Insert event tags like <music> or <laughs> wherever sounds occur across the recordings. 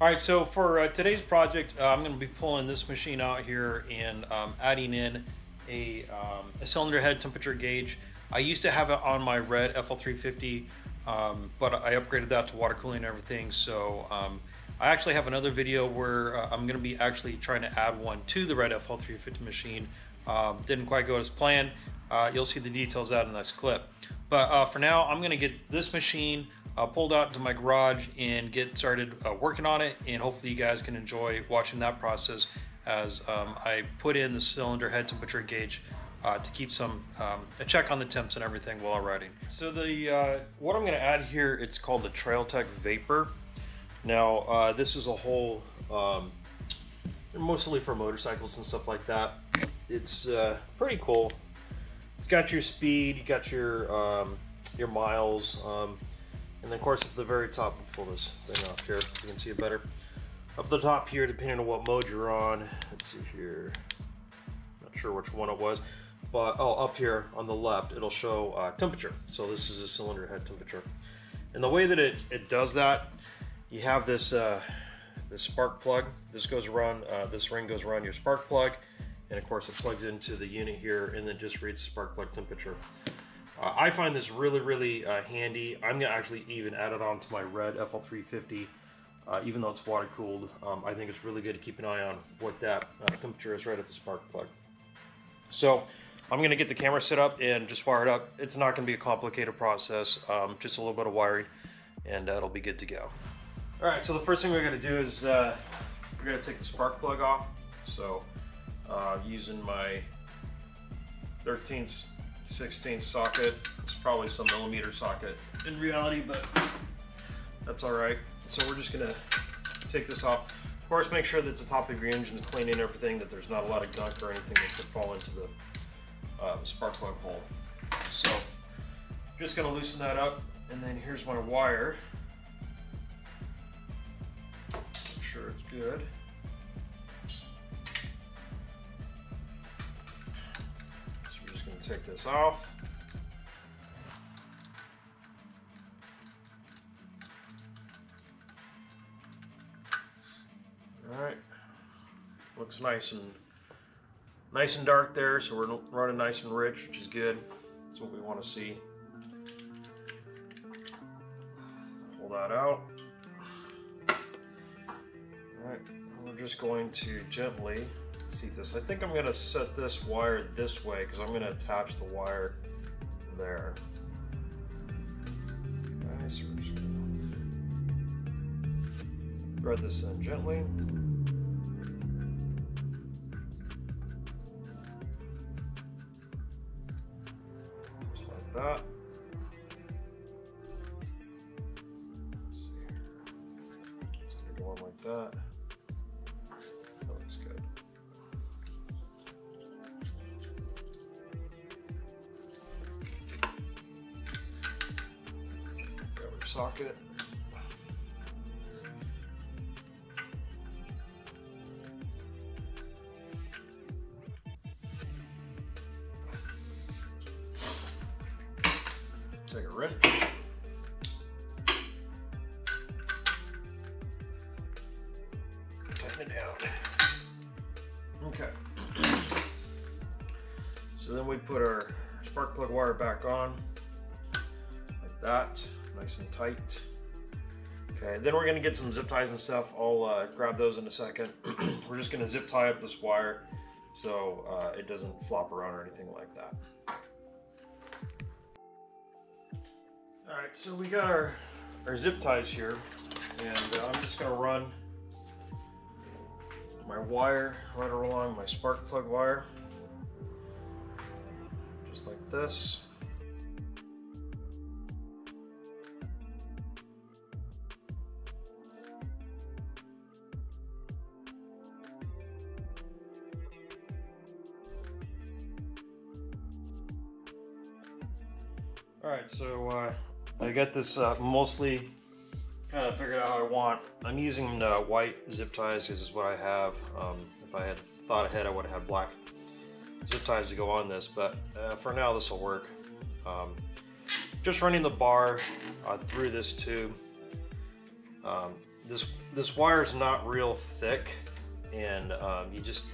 All right, so for uh, today's project, uh, I'm going to be pulling this machine out here and um, adding in a, um, a, cylinder head temperature gauge. I used to have it on my red FL350, um, but I upgraded that to water cooling and everything. So um, I actually have another video where uh, I'm going to be actually trying to add one to the red FL350 machine. Um, didn't quite go as planned. Uh, you'll see the details out in the next clip. But uh, for now, I'm going to get this machine uh, pulled out into my garage and get started uh, working on it. And hopefully you guys can enjoy watching that process as um, I put in the cylinder head temperature gauge uh, to keep some um, a check on the temps and everything while I'm riding. So the uh, what I'm going to add here, it's called the Trailtech Vapor. Now uh, this is a whole, um, mostly for motorcycles and stuff like that. It's uh, pretty cool. It's got your speed, you got your um, your miles. And then of course at the very top, we'll pull this thing off here so you can see it better. Up the top here, depending on what mode you're on, let's see here, not sure which one it was, but oh, up here on the left, it'll show uh, temperature. So this is a cylinder head temperature. And the way that it, it does that, you have this, uh, this spark plug. This goes around, uh, this ring goes around your spark plug, and of course it plugs into the unit here and then just reads spark plug temperature. Uh, I find this really, really uh, handy. I'm gonna actually even add it onto my red FL350, uh, even though it's water cooled. Um, I think it's really good to keep an eye on what that uh, temperature is right at the spark plug. So I'm gonna get the camera set up and just wire it up. It's not gonna be a complicated process, um, just a little bit of wiring, and uh, it'll be good to go. All right, so the first thing we're gonna do is uh, we're gonna take the spark plug off. So using my 13th 16 socket. It's probably some millimeter socket in reality, but that's all right. So we're just gonna take this off. Of course, make sure that the top of your engine is clean and everything, that there's not a lot of gunk or anything that could fall into the uh, spark plug hole. So just gonna loosen that up, and then here's my wire. Make sure it's good. Take this off. All right, looks nice and nice and dark there, so we're running nice and rich, which is good. That's what we want to see. Pull that out. All right, we're just going to gently this. I think I'm gonna set this wire this way because I'm gonna attach the wire there. Okay, so we're just gonna thread this in gently. Just like that. One like that. Socket. Take a wrench. Tighten it down. Okay. So then we put our spark plug wire back on like that nice and tight. Okay, then we're gonna get some zip ties and stuff. I'll uh, grab those in a second. <clears throat> we're just gonna zip tie up this wire so uh, it doesn't flop around or anything like that. All right, so we got our, our zip ties here and uh, I'm just gonna run my wire right along my spark plug wire just like this. So uh, I got this uh, mostly kind of figured out how I want. I'm using uh, white zip ties. because is what I have. Um, if I had thought ahead, I would have had black zip ties to go on this, but uh, for now this will work. Um, just running the bar uh, through this tube. Um, this this wire is not real thick, and um, you just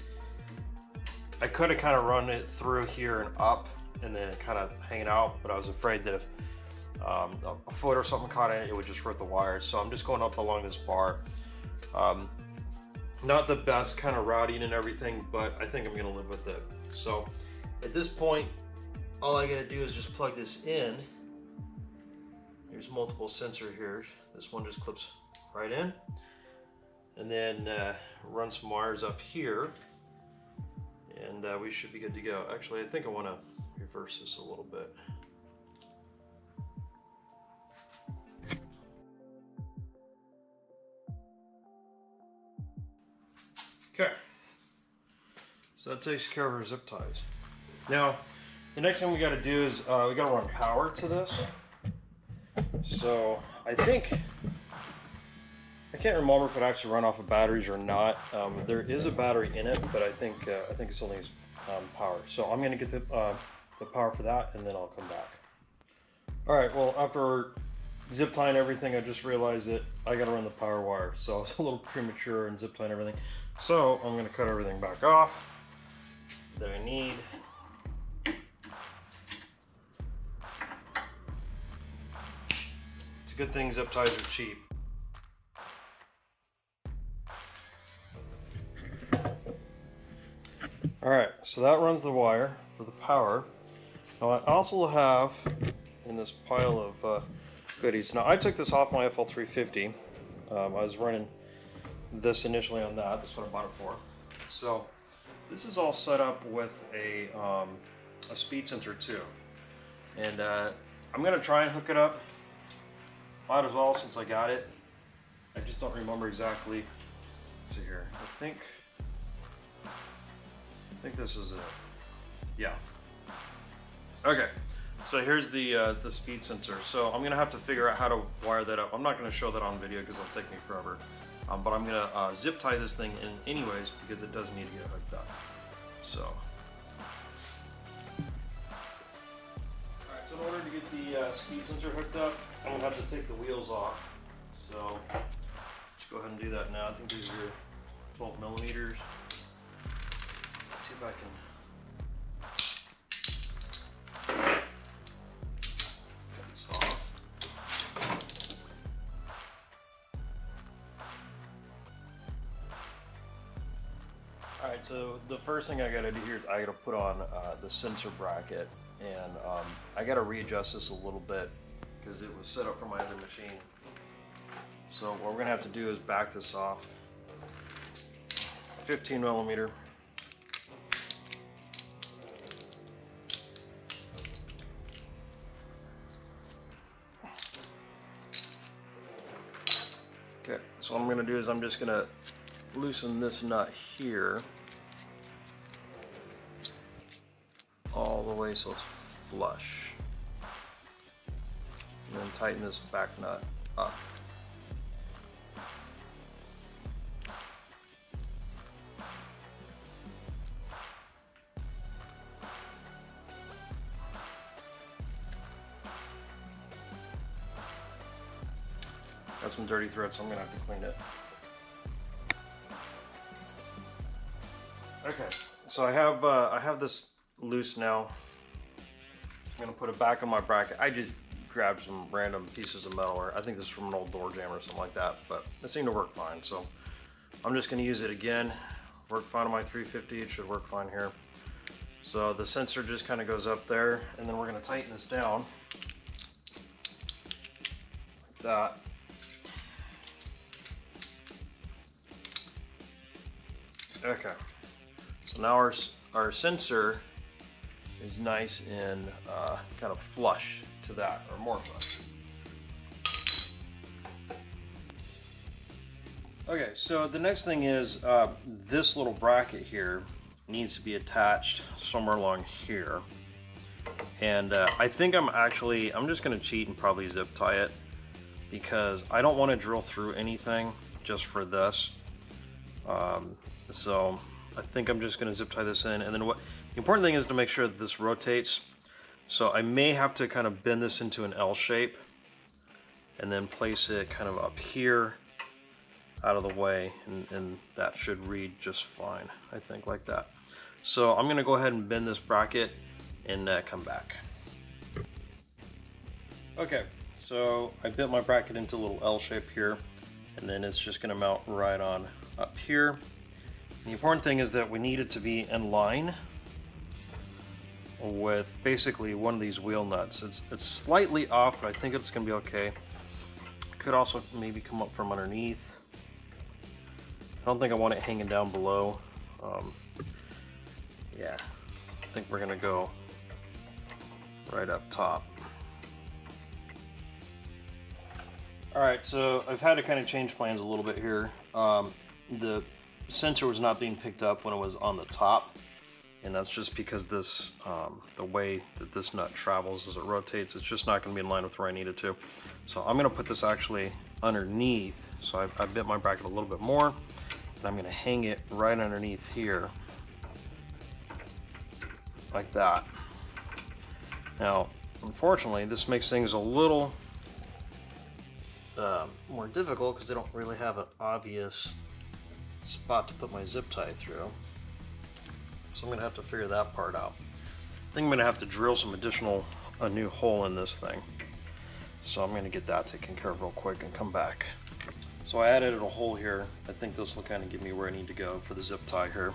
I could have kind of run it through here and up, and then kind of hang it out, but I was afraid that if um, a foot or something caught in it, it would just rip the wires. So I'm just going up along this bar. Um, not the best kind of routing and everything, but I think I'm gonna live with it. So at this point, all I gotta do is just plug this in. There's multiple sensor here. This one just clips right in. And then uh, run some wires up here. And uh, we should be good to go. Actually, I think I wanna reverse this a little bit. So that takes care of our zip ties. Now, the next thing we got to do is uh, we got to run power to this. So I think I can't remember if it actually run off of batteries or not. Um, there is a battery in it, but I think uh, I think it's only um, power. So I'm gonna get the uh, the power for that, and then I'll come back. All right. Well, after zip tying everything, I just realized that I got to run the power wire. So <laughs> I was a little premature in zip tying everything. So I'm to cut everything back off that I need. It's a good thing zip ties are cheap. All right, so that runs the wire for the power. Now I also have in this pile of uh, goodies. Now I took this off my FL350. Um, I was running this initially on that. That's what I bought it for. So this is all set up with a, um, a speed sensor too. And uh, I'm gonna try and hook it up. Might as well since I got it. I just don't remember exactly. Let's see here. I think I think this is it. Yeah. Okay. So here's the uh, the speed sensor. So I'm gonna have to figure out how to wire that up. I'm not gonna show that on video because it'll take me forever. Um, but I'm gonna uh, zip tie this thing in anyways because it does need to get hooked up. So. Alright, so in order to get the uh, speed sensor hooked up, I'm gonna have to take the wheels off. So, let's go ahead and do that now. I think these are 12 millimeters. Let's see if I can so the first thing I gotta do here is I gotta put on uh, the sensor bracket and um, I gotta readjust this a little bit because it was set up for my other machine. So what we're gonna have to do is back this off. 15 millimeter. Okay, so what I'm gonna do is I'm just gonna loosen this nut here. Way so it's flush. And then tighten this back nut up. Got some dirty thread, so I'm gonna have to clean it. Okay, so I have uh, I have this loose now. I'm gonna put it back on my bracket. I just grabbed some random pieces of metal, or I think this is from an old door jammer or something like that, but it seemed to work fine. So I'm just gonna use it again. Work fine on my 350, it should work fine here. So the sensor just kind of goes up there, and then we're gonna tighten this down. Like that. Okay, so now our, our sensor is nice and uh, kind of flush to that, or more flush. Okay, so the next thing is uh, this little bracket here needs to be attached somewhere along here. And uh, I think I'm actually, I'm just gonna cheat and probably zip tie it because I don't wanna drill through anything just for this. Um, so I think I'm just gonna zip tie this in and then what the important thing is to make sure that this rotates. So I may have to kind of bend this into an L shape and then place it kind of up here out of the way and, and that should read just fine, I think like that. So I'm gonna go ahead and bend this bracket and uh, come back. Okay, so I bent my bracket into a little L shape here and then it's just gonna mount right on up here. And the important thing is that we need it to be in line with basically one of these wheel nuts. It's, it's slightly off, but I think it's gonna be okay. Could also maybe come up from underneath. I don't think I want it hanging down below. Um, yeah, I think we're gonna go right up top. All right, so I've had to kind of change plans a little bit here. Um, the sensor was not being picked up when it was on the top, and that's just because this, um, the way that this nut travels as it rotates, it's just not going to be in line with where I need it to. So I'm going to put this actually underneath. So I've, I've bent my bracket a little bit more, and I'm going to hang it right underneath here, like that. Now, unfortunately, this makes things a little um, more difficult because they don't really have an obvious spot to put my zip tie through. So I'm to have to figure that part out. I think I'm to have to drill some additional, a new hole in this thing. So I'm to get that taken care of real quick and come back. So I added a hole here. I think this will kind of give me where I need to go for the zip tie here.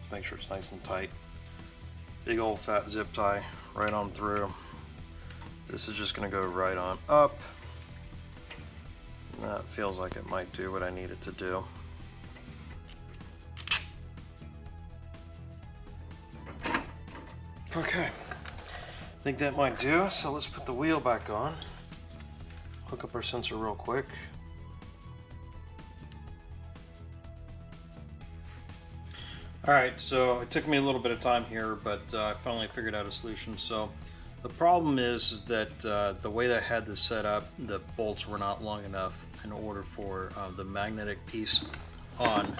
Just make sure it's nice and tight. Big old fat zip tie right on through. This is just to go right on up. That feels like it might do what I need it to do. Okay, I think that might do. So let's put the wheel back on. Hook up our sensor real quick. All right, so it took me a little bit of time here, but uh, I finally figured out a solution. So the problem is, is that uh, the way that I had this set up, the bolts were not long enough in order for uh, the magnetic piece on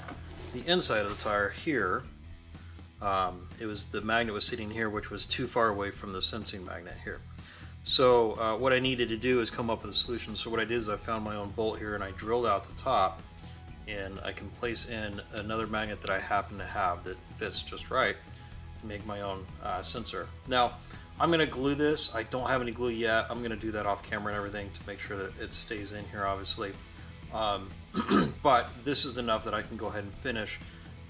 the inside of the tire here. Um, it was the magnet was sitting here, which was too far away from the sensing magnet here. So uh, what I needed to do is come up with a solution. So what I did is I found my own bolt here and I drilled out the top and I can place in another magnet that I happen to have that fits just right to make my own uh, sensor. Now, I'm going to glue this. I don't have any glue yet. I'm going to do that off camera and everything to make sure that it stays in here, obviously. Um, <clears throat> but this is enough that I can go ahead and finish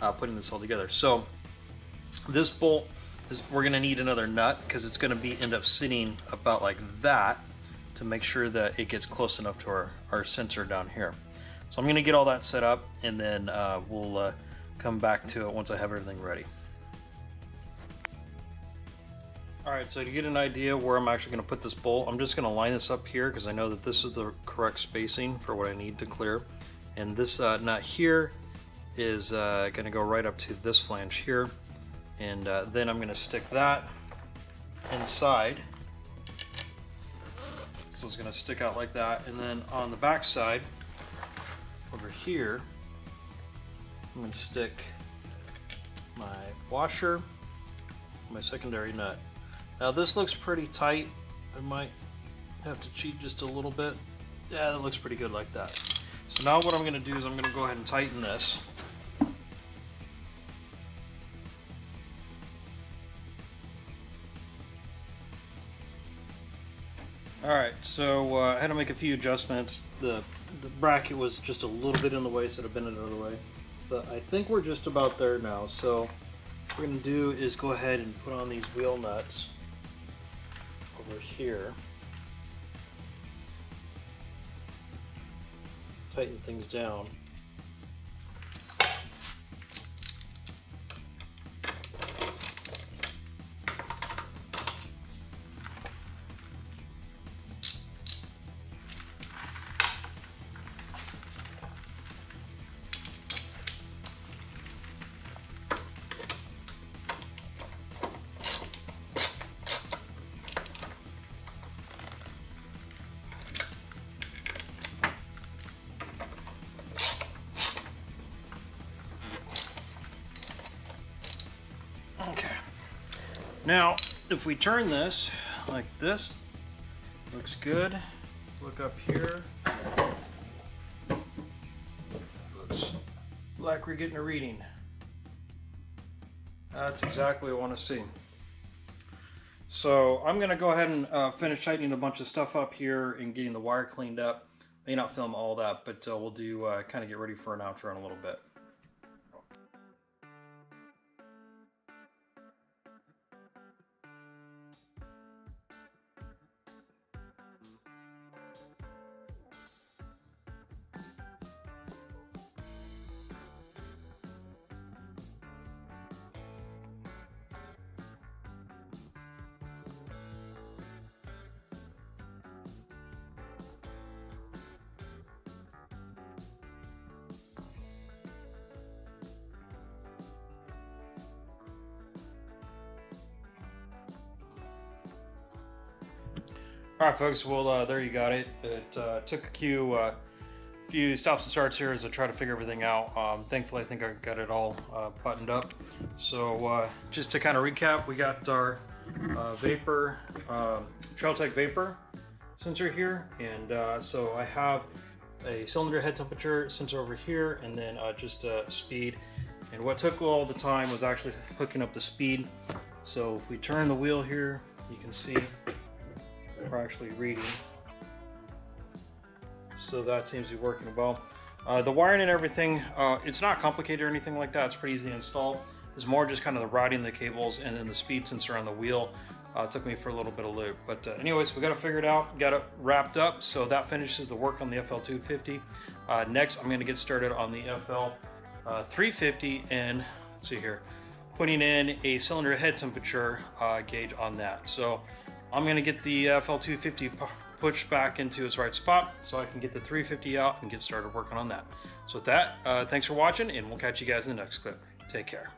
uh, putting this all together. So this bolt, is, we're to need another nut because it's to be end up sitting about like that to make sure that it gets close enough to our, our sensor down here. So I'm to get all that set up and then uh, we'll uh, come back to it once I have everything ready. Alright, so to get an idea where I'm actually to put this bolt, I'm just to line this up here because I know that this is the correct spacing for what I need to clear. And this uh, nut here is uh, to go right up to this flange here. And uh, then I'm going to stick that inside. So it's going to stick out like that. And then on the back side, over here, I'm to stick my washer, my secondary nut. Now this looks pretty tight. I might have to cheat just a little bit. Yeah, that looks pretty good like that. So now what I'm going to do is I'm going to go ahead and tighten this. Alright, so uh, I had to make a few adjustments. The, the bracket was just a little bit in the way, so I've been it out of way. But I think we're just about there now. So what we're going to do is go ahead and put on these wheel nuts over here. Tighten things down. Now, if we turn this like this, looks good. Look up here. Looks like we're getting a reading. That's exactly what I want to see. So I'm going to go ahead and uh, finish tightening a bunch of stuff up here and getting the wire cleaned up. May not film all that, but uh, we'll do uh, kind of get ready for an outro in a little bit. All right, folks. Well, uh, there you got it. It uh, took a few, uh, few stops and starts here as I try to figure everything out. Um, thankfully, I think I got it all uh, buttoned up. So, uh, just to kind of recap, we got our uh, Vapor, um, Trailtech Vapor sensor here, and so I have a cylinder head temperature sensor over here, and then just speed. And what took all the time was actually hooking up the speed. So if we turn the wheel here, you can see we're actually reading. So that seems to be working well. Uh, the wiring and everything, uh, it's not complicated or anything like that. It's pretty easy to install. It's more just kind of the routing the cables and then the speed sensor on the wheel. Uh, it took me for a little bit of loop. But uh, anyways, we got to figure it out, got it wrapped up. So that finishes the work on the FL250. Uh, next, I'm going to get started on the FL350 uh, and let's see here, putting in a cylinder head temperature gauge on that. So I'm going to get the FL250 pushed back into its right spot so I can get the 350 out and get started working on that. So with that, uh, thanks for watching and we'll catch you guys in the next clip. Take care.